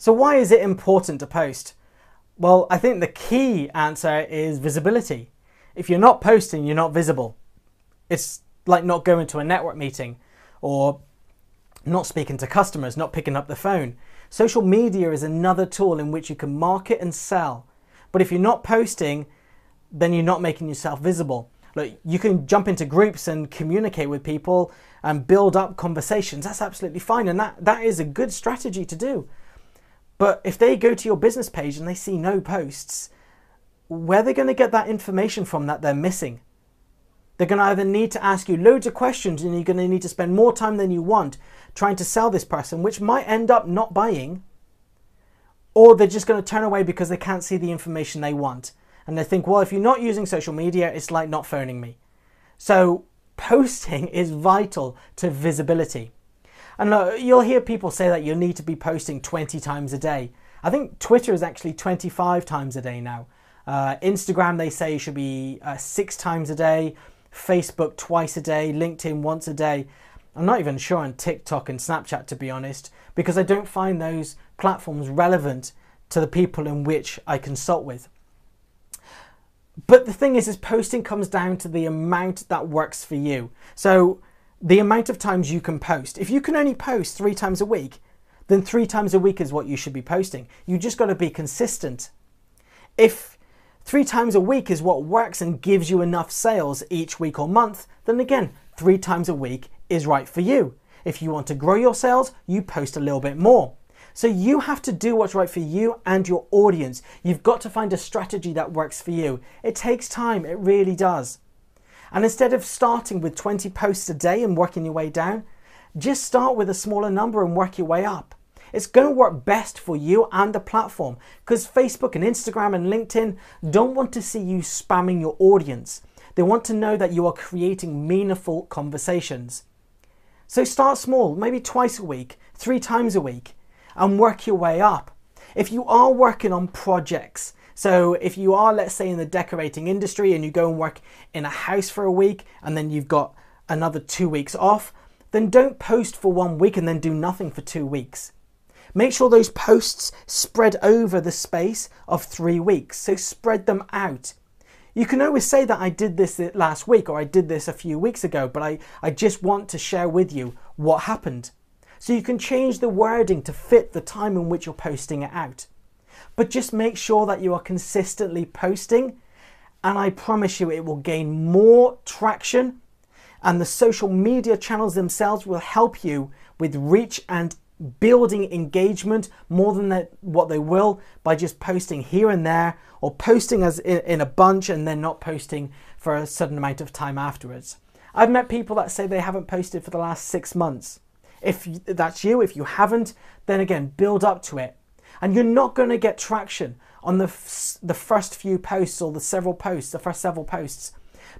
So, why is it important to post? Well, I think the key answer is visibility. If you're not posting, you're not visible. It's like not going to a network meeting or not speaking to customers, not picking up the phone. Social media is another tool in which you can market and sell. But if you're not posting, then you're not making yourself visible. Look, you can jump into groups and communicate with people and build up conversations. That's absolutely fine. And that, that is a good strategy to do. But if they go to your business page and they see no posts, where they're they going to get that information from that they're missing? They're going to either need to ask you loads of questions and you're going to need to spend more time than you want trying to sell this person, which might end up not buying, or they're just going to turn away because they can't see the information they want. And they think, well, if you're not using social media, it's like not phoning me. So posting is vital to visibility. And uh, you'll hear people say that you need to be posting 20 times a day. I think Twitter is actually 25 times a day now. Uh, Instagram, they say, should be uh, six times a day. Facebook, twice a day. LinkedIn, once a day. I'm not even sure on TikTok and Snapchat, to be honest, because I don't find those platforms relevant to the people in which I consult with. But the thing is, is posting comes down to the amount that works for you. So the amount of times you can post. If you can only post three times a week, then three times a week is what you should be posting. You just got to be consistent. If three times a week is what works and gives you enough sales each week or month, then again, three times a week is right for you. If you want to grow your sales, you post a little bit more. So you have to do what's right for you and your audience. You've got to find a strategy that works for you. It takes time, it really does. And instead of starting with 20 posts a day and working your way down, just start with a smaller number and work your way up. It's going to work best for you and the platform because Facebook and Instagram and LinkedIn don't want to see you spamming your audience. They want to know that you are creating meaningful conversations. So start small, maybe twice a week, three times a week, and work your way up. If you are working on projects, so if you are, let's say, in the decorating industry and you go and work in a house for a week and then you've got another two weeks off, then don't post for one week and then do nothing for two weeks. Make sure those posts spread over the space of three weeks. So spread them out. You can always say that I did this last week or I did this a few weeks ago, but I, I just want to share with you what happened. So you can change the wording to fit the time in which you're posting it out but just make sure that you are consistently posting. And I promise you, it will gain more traction. And the social media channels themselves will help you with reach and building engagement more than that, what they will by just posting here and there or posting as in, in, a bunch and then not posting for a certain amount of time afterwards. I've met people that say they haven't posted for the last six months. If that's you, if you haven't, then again, build up to it. And you're not going to get traction on the, f- the first few posts or the several posts, the first several posts,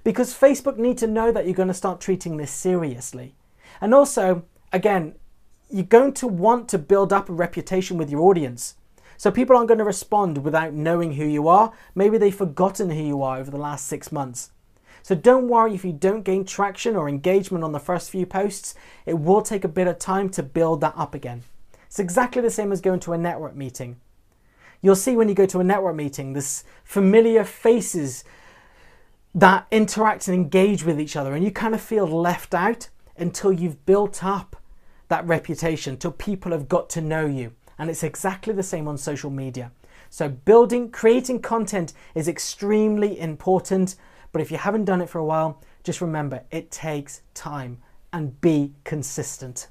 because Facebook need to know that you're going to start treating this seriously. And also, again, you're going to want to build up a reputation with your audience. So people aren't going to respond without knowing who you are. Maybe they've forgotten who you are over the last six months. So don't worry if you don't gain traction or engagement on the first few posts. It will take a bit of time to build that up again. It's exactly the same as going to a network meeting. You'll see when you go to a network meeting, this familiar faces that interact and engage with each other, and you kind of feel left out until you've built up that reputation, till people have got to know you. And it's exactly the same on social media. So, building, creating content is extremely important. But if you haven't done it for a while, just remember it takes time and be consistent.